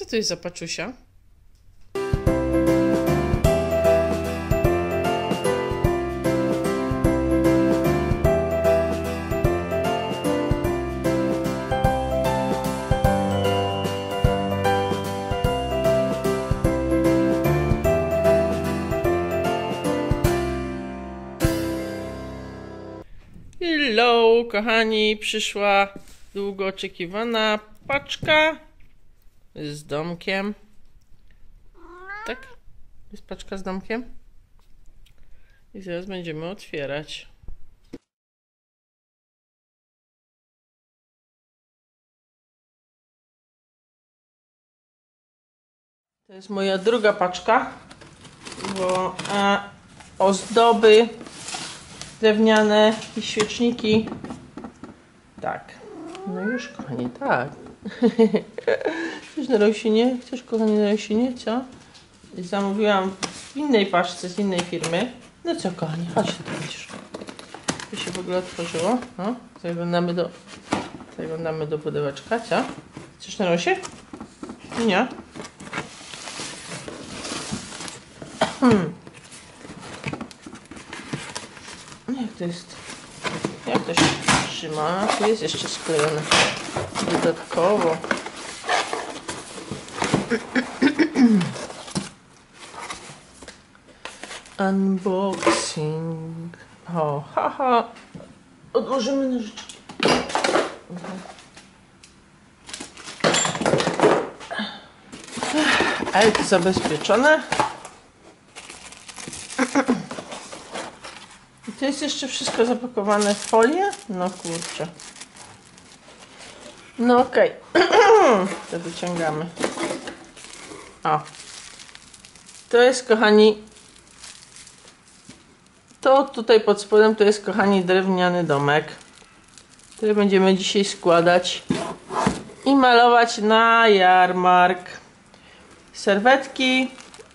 Co to jest za paczusia? Hello, kochani, przyszła długo oczekiwana paczka z domkiem. Tak? Jest paczka z domkiem? I zaraz będziemy otwierać. To jest moja druga paczka, bo e, ozdoby drewniane i świeczniki. Tak. No już, kochani, tak. Chcesz na rosinie? Chcesz, kochani, na rosinie? Co? Zamówiłam w innej paczce z innej firmy. No co, kochani, chodź tu będziesz. To się w ogóle otworzyło. No, zaglądamy do, zaglądamy do pudełeczka, co? Chcesz na rosie? Nie. Jak to jest? Jak to się trzyma? Tu jest jeszcze sklejone dodatkowo. Unboxing. O, haha. Odłożymy nożyczki. Ale to zabezpieczone. To jest jeszcze wszystko zapakowane w folię? No kurczę. No okej. to wyciągamy. O. To jest, kochani, to tutaj pod spodem to jest, kochani, drewniany domek, który będziemy dzisiaj składać i malować na jarmark. Serwetki.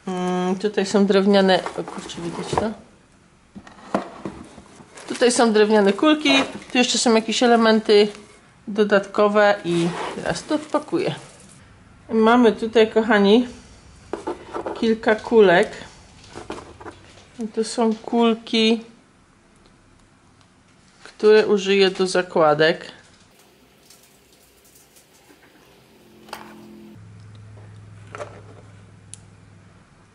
Mm, tutaj są drewniane... O kurczę, widać to? Tutaj są drewniane kulki, tu jeszcze są jakieś elementy dodatkowe i teraz to odpakuję. Mamy tutaj, kochani, kilka kulek. To są kulki, które użyję do zakładek.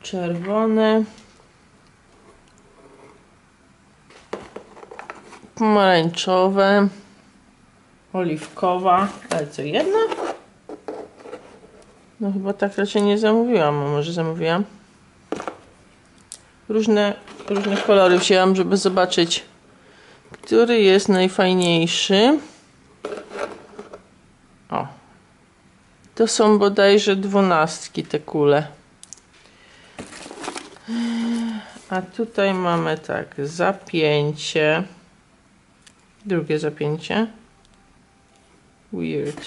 Czerwone. Pomarańczowe, oliwkowa, ale co jedna? No chyba tak raczej nie zamówiłam, a może zamówiłam? Różne, różne kolory wzięłam, żeby zobaczyć, który jest najfajniejszy. O, to są bodajże dwunastki te kule. A tutaj mamy tak, zapięcie. Drugie zapięcie. Weird.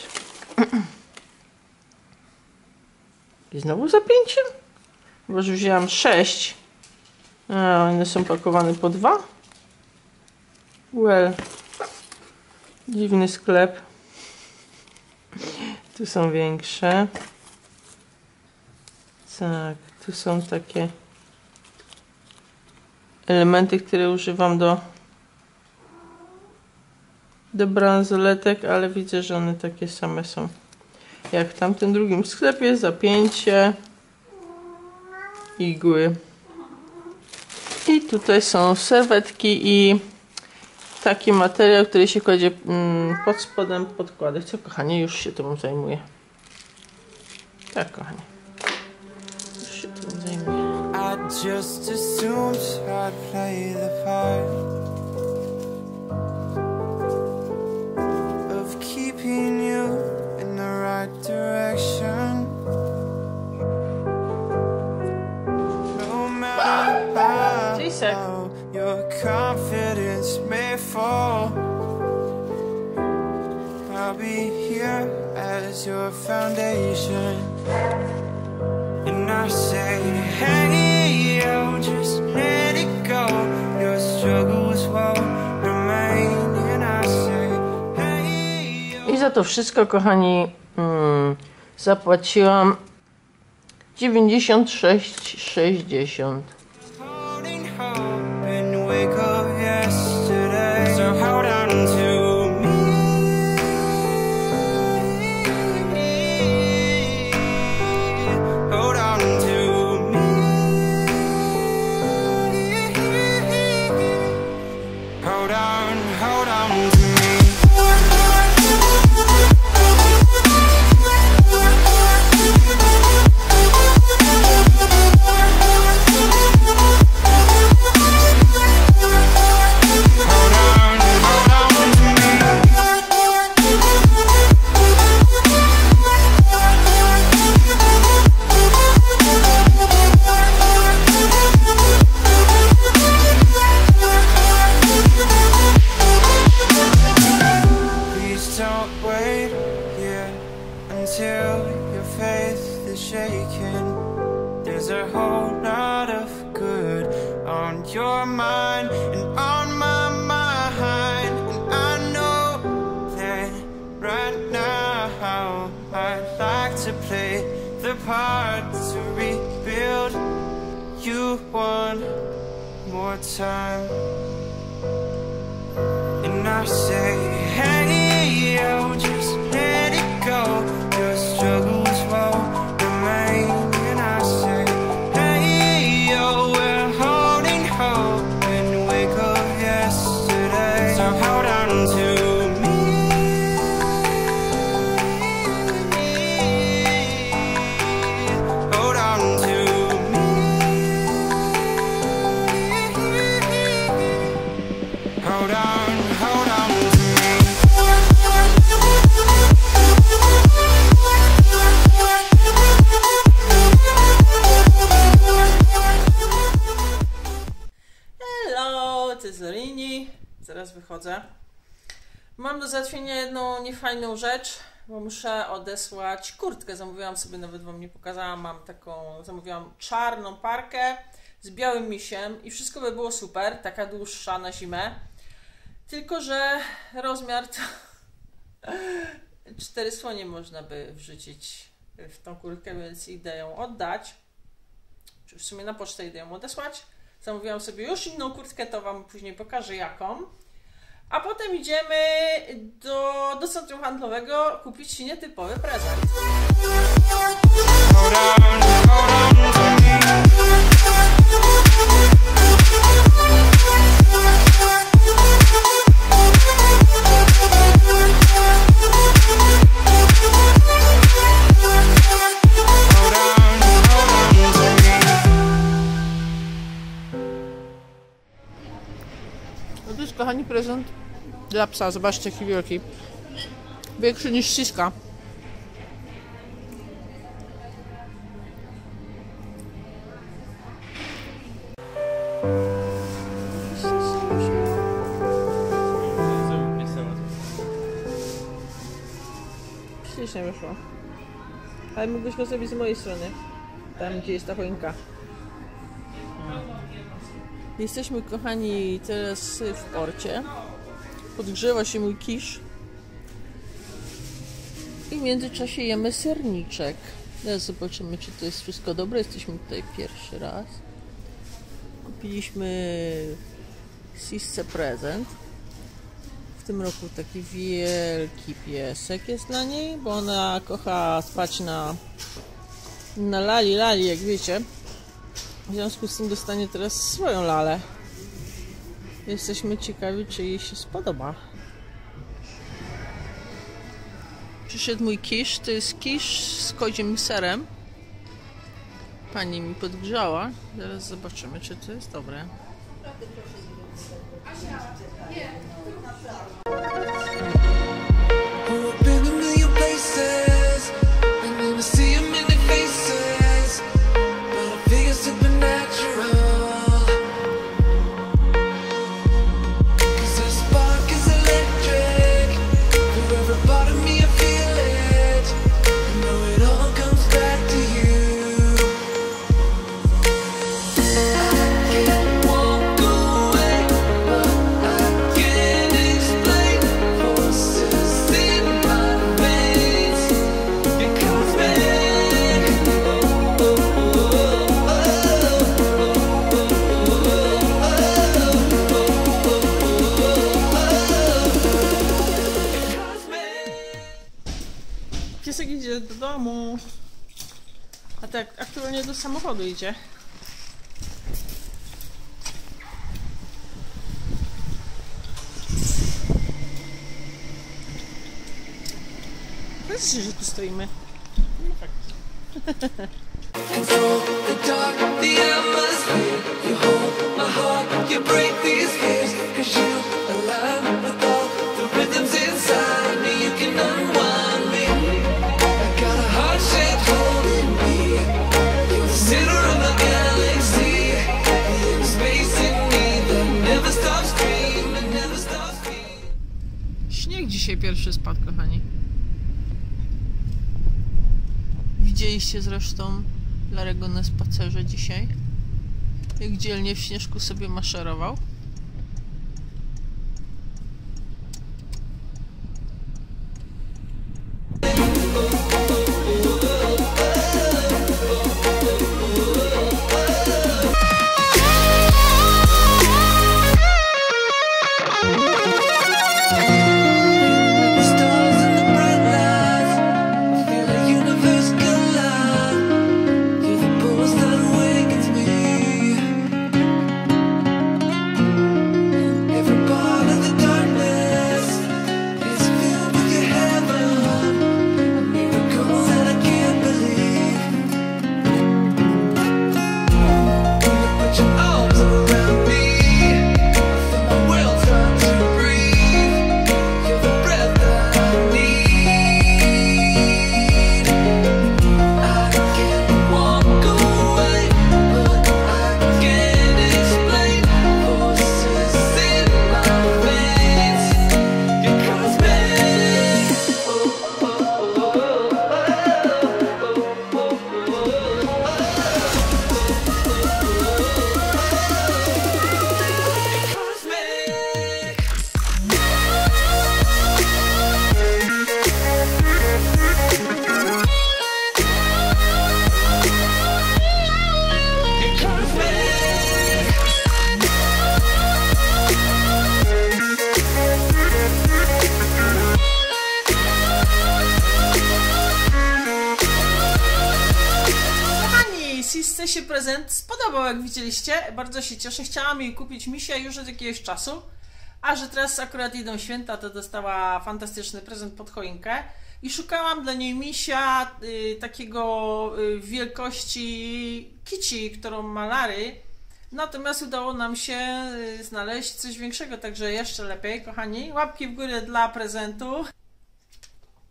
I znowu zapięcie? Bo już wzięłam sześć. A, one są pakowane po dwa? Well. Dziwny sklep. Tu są większe. Tak, tu są takie elementy, które używam do do bransoletek, ale widzę, że one takie same są jak w tamtym drugim sklepie. Zapięcie, igły. I tutaj są serwetki i taki materiał, który się kładzie mm, pod spodem podkładek. Co kochanie, już się tym zajmuję. Tak, kochanie. Już się tym zajmuję. I just assumed the right direction. No matter how your confidence may fall, I'll be here as your foundation. And I say, hey, yo, just let it go. za to wszystko, kochani, mm, zapłaciłam 96,60. More time. And I say, do załatwienia jedną niefajną rzecz, bo muszę odesłać kurtkę. Zamówiłam sobie, nawet Wam nie pokazałam. Mam taką, zamówiłam czarną parkę z białym misiem i wszystko by było super, taka dłuższa na zimę. Tylko, że rozmiar to cztery słonie można by wrzucić w tą kurtkę, więc idę ją oddać. Czy w sumie na pocztę idę ją odesłać. Zamówiłam sobie już inną kurtkę, to Wam później pokażę jaką. A potem idziemy do, do centrum handlowego kupić nietypowy prezent. Dla psa. Zobaczcie jaki wielki. Większy niż ściska. Ślicznie wyszło. Ale mógłbyś go zrobić z mojej strony. Tam gdzie jest ta choinka. Jesteśmy, kochani, teraz w porcie. Podgrzewa się mój kisz. I w międzyczasie jemy serniczek. Teraz zobaczymy, czy to jest wszystko dobre. Jesteśmy tutaj pierwszy raz. Kupiliśmy Sisce prezent. W tym roku taki wielki piesek jest dla niej, bo ona kocha spać na, na lali, lali, jak wiecie. W związku z tym dostanie teraz swoją lalę. Jesteśmy ciekawi, czy jej się spodoba. Przyszedł mój kisz. To jest kisz z kozim serem. Pani mi podgrzała. Zaraz zobaczymy, czy to jest dobre. I've do samochodu idzie. Wiecie, że tu stoimy. No tak. Dzisiaj pierwszy spadł, kochani. Widzieliście zresztą Larego na spacerze dzisiaj? Jak dzielnie w śnieżku sobie maszerował. Się prezent spodobał, jak widzieliście. Bardzo się cieszę. Chciałam jej kupić misia już od jakiegoś czasu. A że teraz akurat idą święta, to dostała fantastyczny prezent pod choinkę. I szukałam dla niej misia y, takiego y, wielkości kici, którą ma Lary. Natomiast udało nam się y, znaleźć coś większego, także jeszcze lepiej, kochani. Łapki w górę dla prezentu.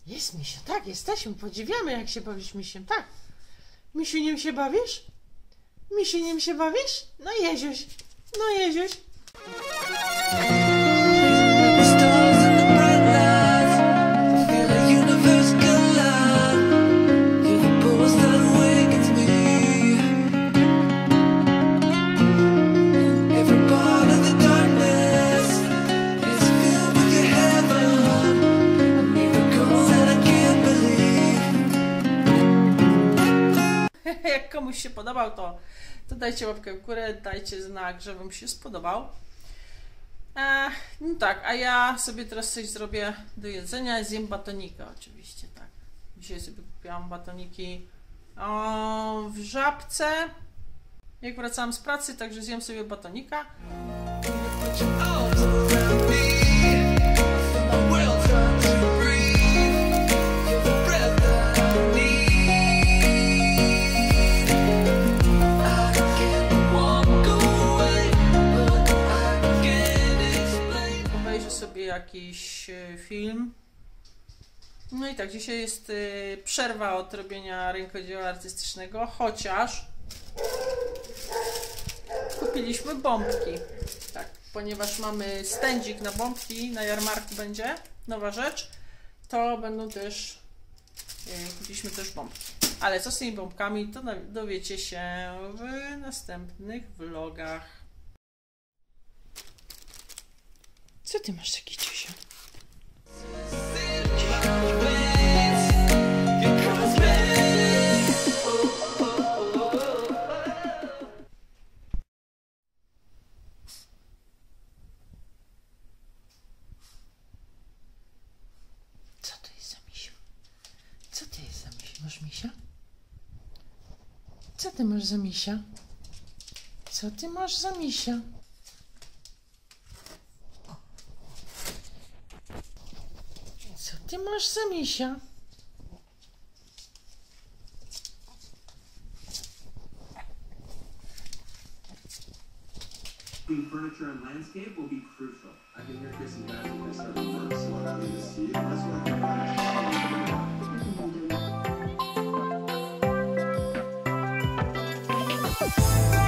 Jest misio, tak, jesteśmy. Podziwiamy, jak się bawisz misiem, tak. Misiu, nim się bawisz? Misiu, nim się bawisz? No Jeziuś, no Jeziuś. Komuś się podobał, to, to dajcie łapkę w górę, dajcie znak, że wam się spodobał. E, no tak, a ja sobie teraz coś zrobię do jedzenia. Zjem batonika oczywiście, tak. Dzisiaj sobie kupiłam batoniki o, w żabce. Jak wracałam z pracy, także zjem sobie batonika. No i tak, dzisiaj jest e, przerwa od robienia rękodzieła artystycznego, chociaż kupiliśmy bombki. Tak, ponieważ mamy stędzik na bombki, na jarmarku będzie, nowa rzecz, to będą też, e, kupiliśmy też bombki. Ale co z tymi bombkami, to dowiecie się w następnych vlogach. Co ty masz taki Co ty jest za misia? Masz misia? Co ty masz za misia? Co ty masz za misia? Co ty masz za misia? Furniture and landscape will be crucial. I can hear I'm see it. That's what I Woo!